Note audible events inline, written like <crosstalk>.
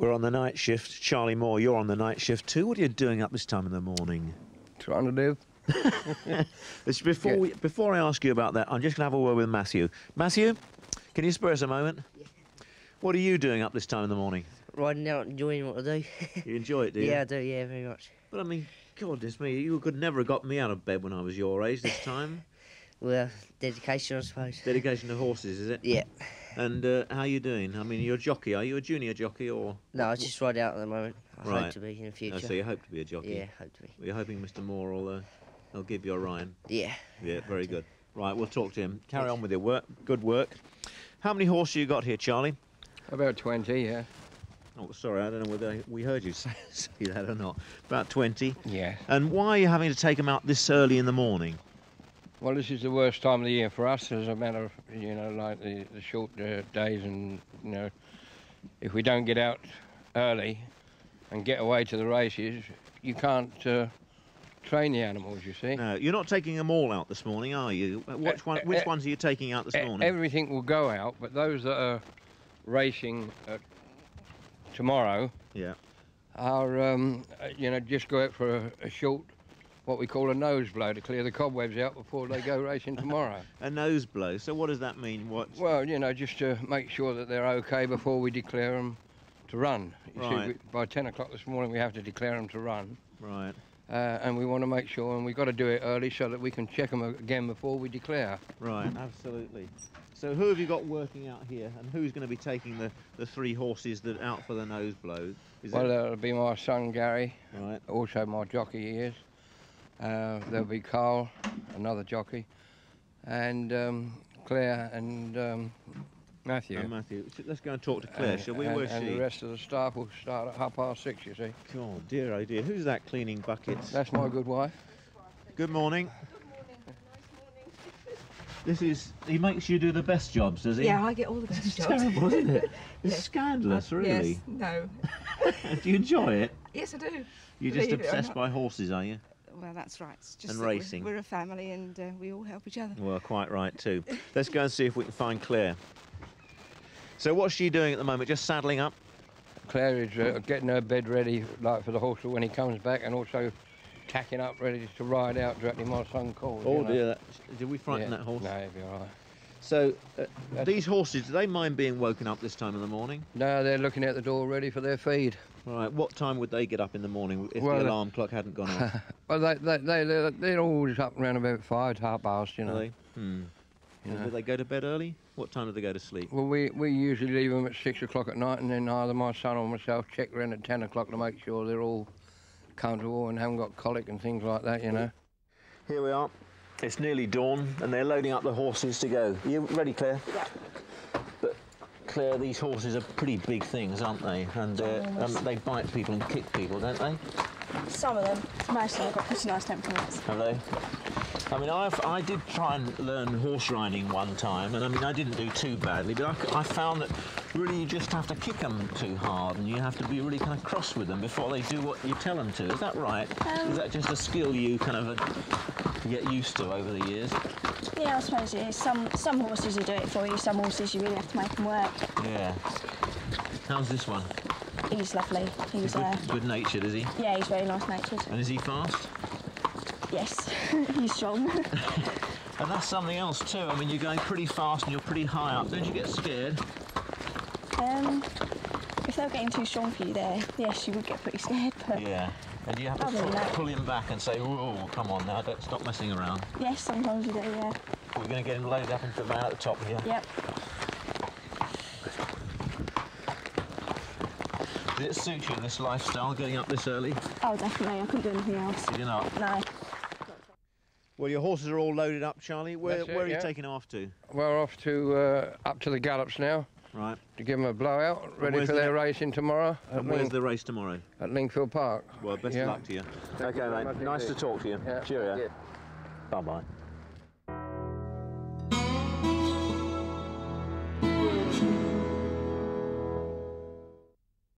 We're on the night shift. Charlie Moore, you're on the night shift too. What are you doing up this time in the morning? Trying to live. <laughs> It's before Yeah. we, before I ask you about that, I'm just going to have a word with Matthew. Matthew, can you spare us a moment? What are you doing up this time in the morning? Riding out, enjoying what I do. <laughs> You enjoy it, do you? yeah, I do. Yeah, very much. But I mean, God, goodness me, you could never have got me out of bed when I was your age this time. <laughs> Well, dedication, I suppose. Dedication to horses, is it? Yeah. And uh, how you doing? I mean, you're a jockey. Are you a junior jockey or? No, I just ride out at the moment. I Right. hope to be in the Oh, future. so you hope to be a jockey. yeah, hope to be. We're hoping Mr. Moore will uh, will give you a ride. Yeah. Yeah, very good. Right, we'll talk to him. Carry on with your work. Good work. How many horses you got here, Charlie? About 20, yeah. Oh, sorry, I don't know whether we heard you say, <laughs> say that or not. About 20. Yeah. And why are you having to take them out this early in the morning? Well, this is the worst time of the year for us as a matter of, you know, like the, the short uh, days and, you know, if we don't get out early and get away to the races, you can't uh, train the animals, you see. No, you're not taking them all out this morning, are you? Uh, Which, one, uh, which uh, ones are you taking out this morning? Everything will go out, but those that are racing uh, tomorrow Yeah. are, um, uh, you know, just go out for a, a short, what we call a nose blow to clear the cobwebs out before they go racing tomorrow. <laughs> A nose blow. So what does that mean? What? Well, you know, just to make sure that they're okay before we declare them to run. You see, Right. we, by 10 o'clock this morning, we have to declare them to run. Right. Uh, and we want to make sure, and we've got to do it early so that we can check them again before we declare. Right. Absolutely. So who have you got working out here, and who's going to be taking the, the three horses that out for the nose blow? Is well, it that'll be my son Gary, right? also my jockey he is. Uh, there'll be Carl, another jockey, and um, Claire and um, Matthew. And Matthew. Let's go and talk to Claire, And- shall we? And, Where's and she? the rest of the staff will start at half past six, you see. God, dear, oh dear. Who's that cleaning buckets? That's my good wife. Good morning. Good morning. Nice morning. This is. He makes you do the best jobs, does he? Yeah, I get all the best It's jobs. terrible, isn't it? It's Yes. scandalous, Uh, really. Yes, no. <laughs> do you enjoy it? Yes, I do. You're just Believe it or obsessed by horses, are you? Well, that's right. It's just And that we're- We're, a family and uh, we all help each other. Well, quite right too. <laughs> Let's go and see if we can find Claire. So what's she doing at the moment? Just saddling up? Claire is uh, getting her bed ready, like for the horse when he comes back, and also tacking up, ready to ride out directly my son calls. Oh you know. dear, that, did we frighten Yeah. that horse? No, he'll be all right. So uh, That's- these horses, do they mind being woken up this time of the morning? No, they're looking out the door ready for their feed. Right, what time would they get up in the morning if Well, the uh, alarm clock hadn't gone off? <laughs> Well, they, they, they, they're, they're always up around about five, half past, you know. Are they? Hmm. you know. Do they go to bed early? What time do they go to sleep? Well, we, we usually leave them at six o'clock at night, and then either my son or myself check around at ten o'clock to make sure they're all comfortable and haven't got colic and things like that, you know. Here we are. It's nearly dawn and they're loading up the horses to go. Are you ready, Claire? Yeah. But Claire, these horses are pretty big things, aren't they? And uh, um, they bite people and kick people, don't they? Some of them. Most of them have got pretty nice temperaments. Have they? I mean, I've, I did try and learn horse riding one time, and I mean, I didn't do too badly, but I found that really you just have to kick them too hard, and you have to be really kind of cross with them before they do what you tell them to. Is that right? Is that just a skill you kind of uh, get used to over the years? Yeah, I suppose it is. Some some horses will do it for you. Some horses you really have to make them work. Yeah. How's this one? He's lovely. He's uh, Good, good natured, is he? yeah, he's very nice natured. And is he fast? Yes, <laughs> he's strong. <laughs> And that's something else too. I mean, you're going pretty fast and you're pretty high up. Don't you get scared? um, if they were getting too strong for you there, yes, you would get pretty scared. But Yeah. And you have to pull, pull him back and say, "Whoa, come on now, don't stop messing around." yes, sometimes you do. Yeah. We're going to get him loaded up and put him out at the top here. Yep. Did it suit you in this lifestyle, getting up this early? Oh, definitely. I couldn't do anything else. Did you not? No. Well, your horses are all loaded up, Charlie. Where, That's it, where are you yeah. taking them off to? We're off to uh, up to the gallops now Right. to give them a blowout, ready for the their ne- racing tomorrow And where's Ling- the race tomorrow? at Lingfield Park. Well, best Yeah. of luck to you. Thank Okay, very mate. Nice to talk to you. Yeah, Cheerio. thank. Bye bye.